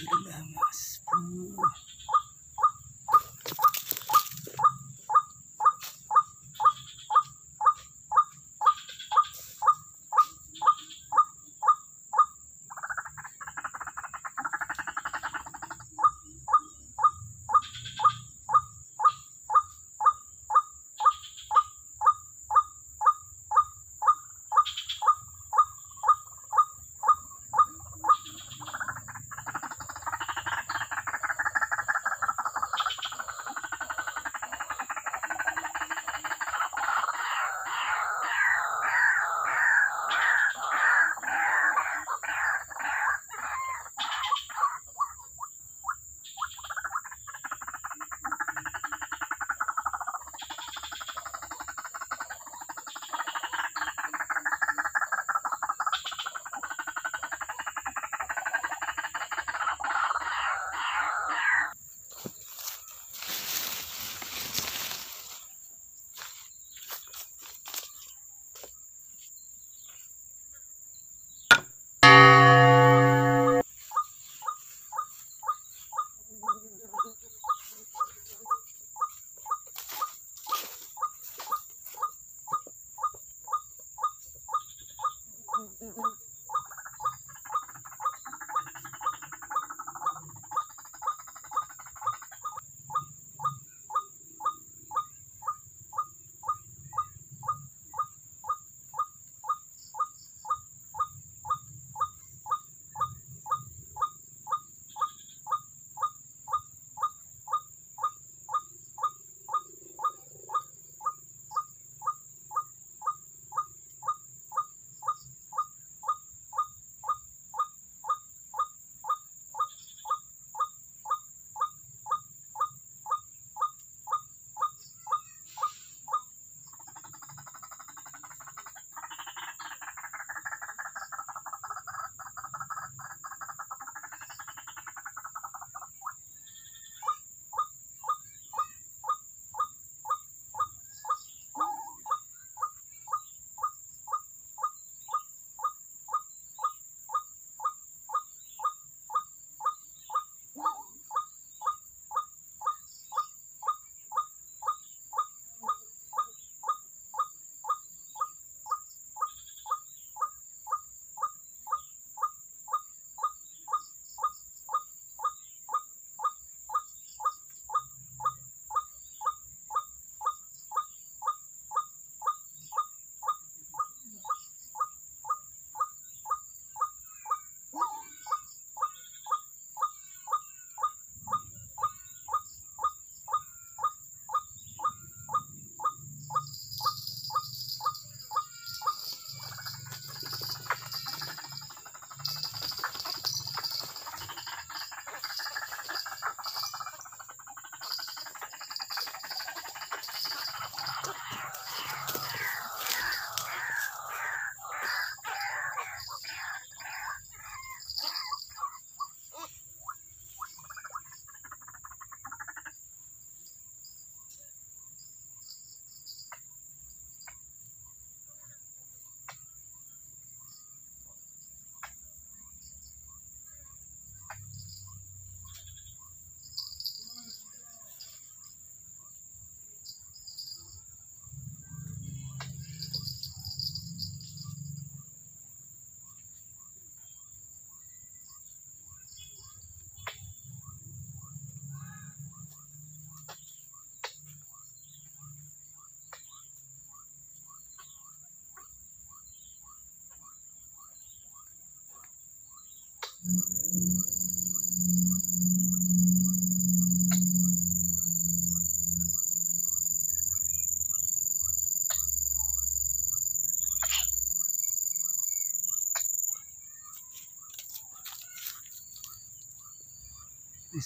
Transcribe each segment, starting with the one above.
Alhamdulillah mas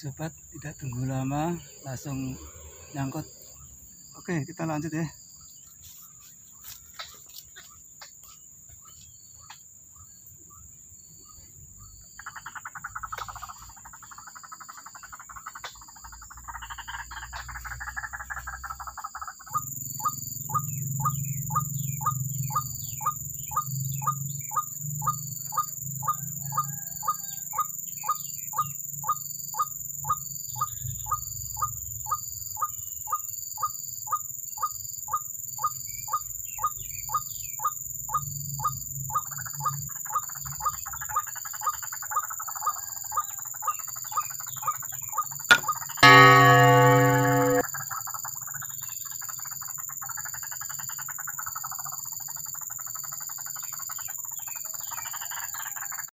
sobat tidak tunggu lama langsung nyangkut. Oke kita lanjut ya.